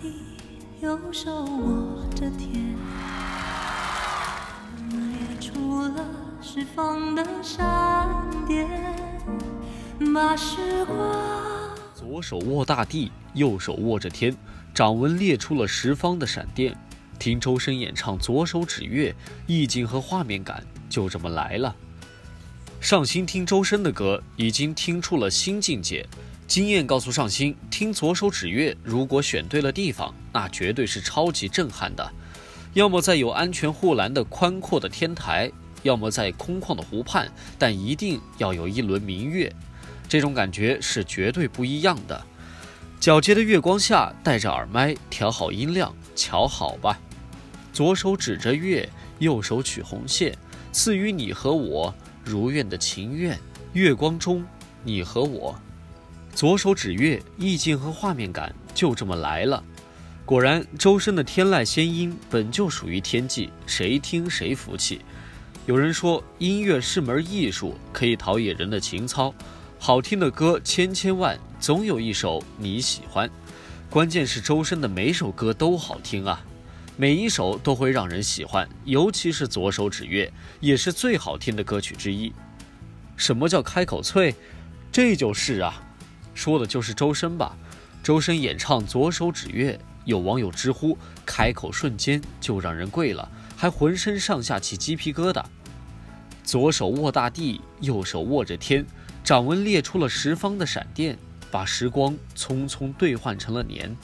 地，右手握着天，列出了释放的闪电，把时光。左手握大地，右手握着天，掌纹列出了十方的闪电。听周深演唱《左手指月》，意境和画面感就这么来了。上新听周深的歌，已经听出了新境界。经验告诉上新，听《左手指月》，如果选对了地方，那绝对是超级震撼的。要么在有安全护栏的宽阔的天台，要么在空旷的湖畔，但一定要有一轮明月，这种感觉是绝对不一样的。皎洁的月光下，戴着耳麦，调好音量，瞧好吧。左手指着月，右手取红线，赐予你和我如愿的情愿。月光中，你和我，左手指月，意境和画面感就这么来了。果然，周深的天籁仙音本就属于天际，谁听谁服气。有人说，音乐是门艺术，可以陶冶人的情操。好听的歌千千万，总有一首你喜欢。关键是周深的每首歌都好听啊。每一首都会让人喜欢，尤其是《左手指月》，也是最好听的歌曲之一。什么叫开口脆？这就是啊，说的就是周深吧。周深演唱《左手指月》，有网友直呼开口瞬间就让人跪了，还浑身上下起鸡皮疙瘩。左手握大地，右手握着天，掌纹裂出了十方的闪电，把时光匆匆兑换成了年。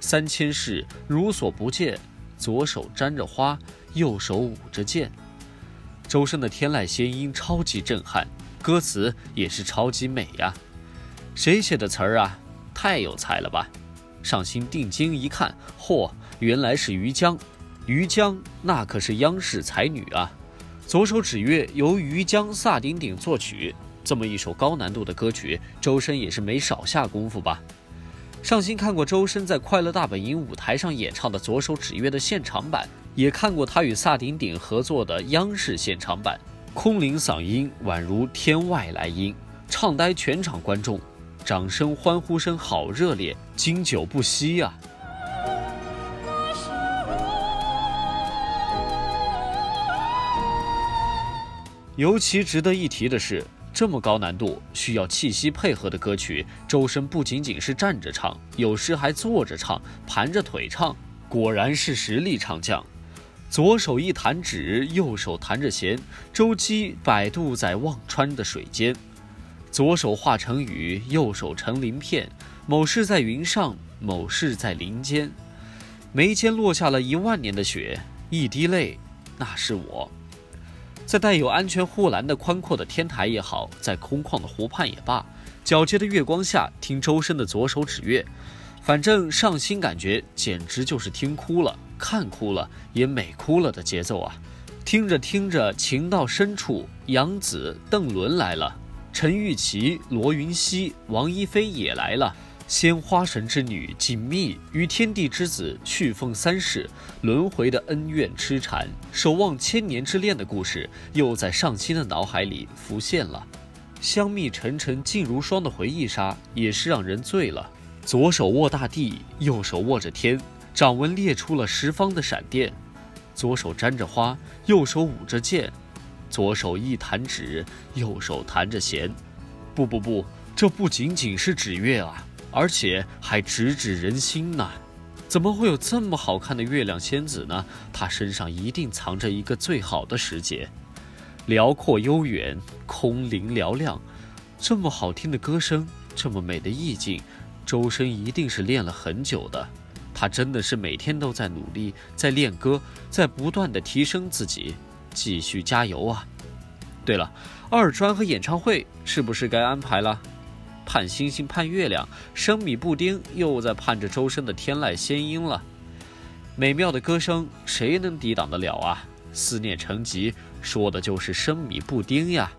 三千世如所不见。左手沾着花，右手舞着剑。周深的天籁仙音超级震撼，歌词也是超级美呀。谁写的词儿啊？太有才了吧！上心定睛一看，嚯，原来是于江。于江那可是央视才女啊。左手指月由于江、萨顶顶作曲，这么一首高难度的歌曲，周深也是没少下功夫吧。上新看过周深在快乐大本营舞台上演唱的《左手指月》的现场版，也看过他与萨顶顶合作的央视现场版，空灵嗓音宛如天外来音，唱呆全场观众，掌声欢呼声好热烈，经久不息呀！尤其值得一提的是。这么高难度、需要气息配合的歌曲，周深不仅仅是站着唱，有时还坐着唱、盘着腿唱，果然是实力唱将。左手一弹指，右手弹着弦，舟机摆渡在忘川的水间。左手化成雨，右手成鳞片，某事在云上，某事在林间。眉间落下了一万年的雪，一滴泪，那是我。在带有安全护栏的宽阔的天台也好，在空旷的湖畔也罢，皎洁的月光下听周深的左手指月，反正上心感觉简直就是听哭了、看哭了也美哭了的节奏啊！听着听着，情到深处，杨紫、邓伦来了，陈玉琪、罗云熙、王一飞也来了。仙花神之女锦觅与天地之子旭凤三世轮回的恩怨痴缠，守望千年之恋的故事又在上新的脑海里浮现了。香蜜沉沉烬如霜的回忆杀也是让人醉了。左手握大地，右手握着天，掌纹裂出了十方的闪电。左手沾着花，右手舞着剑。左手一弹指，右手弹着弦。不不不，这不仅仅是指月啊！而且还直指人心呐！怎么会有这么好看的月亮仙子呢？她身上一定藏着一个最好的时节。辽阔悠远，空灵嘹亮，这么好听的歌声，这么美的意境，周深一定是练了很久的。他真的是每天都在努力，在练歌，在不断的提升自己，继续加油啊！对了，二专和演唱会是不是该安排了？盼星星盼月亮，生米布丁又在盼着周深的天籁仙音了。美妙的歌声，谁能抵挡得了啊？思念成疾，说的就是生米布丁呀。